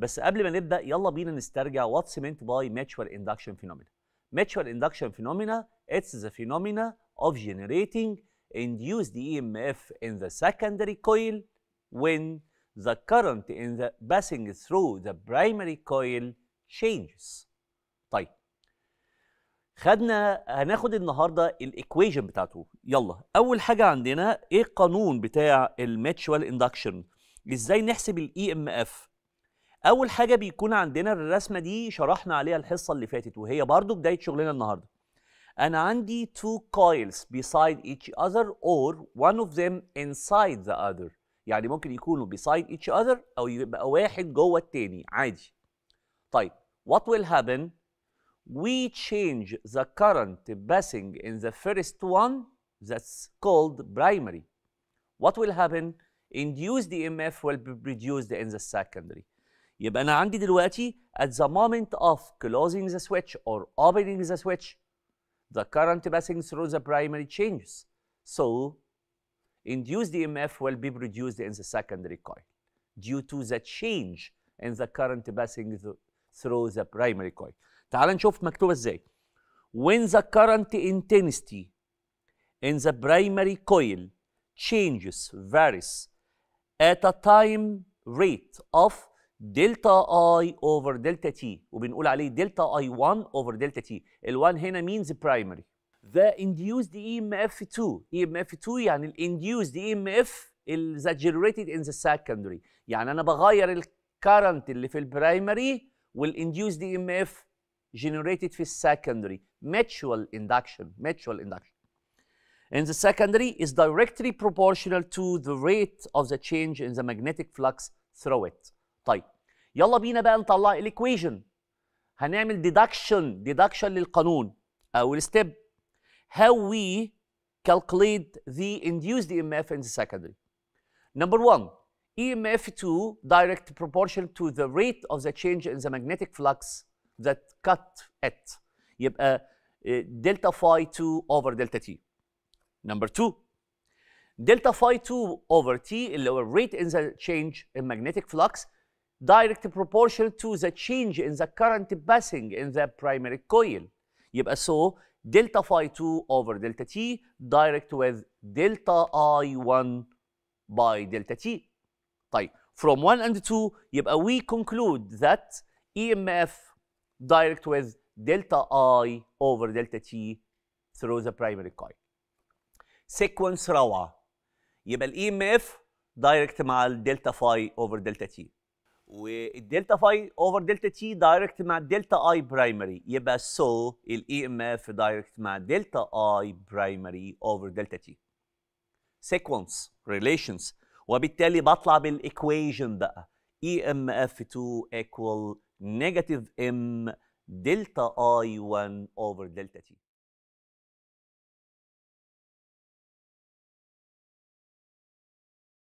بس قبل ما نبدا يلا بينا نسترجع what's meant by mutual induction phenomena mutual induction phenomena it's the phenomena of generating induced EMF in the secondary coil when the current in the passing through the primary coil changes طيب خدنا هناخد النهارده الايكويشن بتاعته يلا اول حاجة عندنا إيه القانون بتاع الميتشوال اندكشن إزاي نحسب الاي ام اف اول حاجة بيكون عندنا الرسمه دي شرحنا عليها الحصه اللي فاتت وهي برضو بدايه شغلنا النهارده أنا عندي two coils beside each other or one of them inside the other يعني ممكن يكونوا beside each other أو يبقى واحد جوه التاني عادي طيب what will happen we change the current passing in the first one that's called primary what will happen induced EMF will be produced in the secondary يبقى انا عندي دلوقتي at the moment of closing the switch or opening the switch the current passing through the primary changes so induced EMF will be produced in the secondary coil due to the change in the current passing th- through the primary coil تعال نشوف مكتوبة ازاي when the current intensity in the primary coil changes varies at a time rate of delta I over delta T وبنقول عليه delta I1 over delta T ال1 هنا means primary the induced EMF2 EMF2 يعني ال induced EMF ال that generated in the secondary يعني أنا بغير الكرنت اللي في البرايمري والانديوسد EMF generated في السكندري mutual induction mutual induction in the secondary is directly proportional to the rate of the change in the magnetic flux through it طيب يلا بينا بقى نطلع الايكويشن هنعمل deduction deduction للقانون اول ستيب how we calculate the induced EMF in the secondary number one EMF2 direct proportional to the rate of the change in the magnetic flux that cut it يبقى delta phi 2 over delta t number 2 delta phi 2 over t اللي هو rate in the change in magnetic flux direct proportional to the change in the current passing in the primary coil يبقى so delta phi 2 over delta t direct with delta i1 by delta t طيب from 1 and 2 يبقى we conclude that EMF direct with delta I over delta T through the primary coil. sequence روعة يبقى ال EMF direct مع الدلتا فاي over delta T والدلتا فاي اوفر دلتا تي دايركت مع الدلتا اي برايمري يبقى سو الاي ام اف دايركت مع دلتا اي برايمري اوفر دلتا تي سيكونس ريليشنز وبالتالي بطلع بالايكويشن بقى. اي ام اف 2 ايكوال نيجاتيف ام دلتا اي 1 اوفر دلتا تي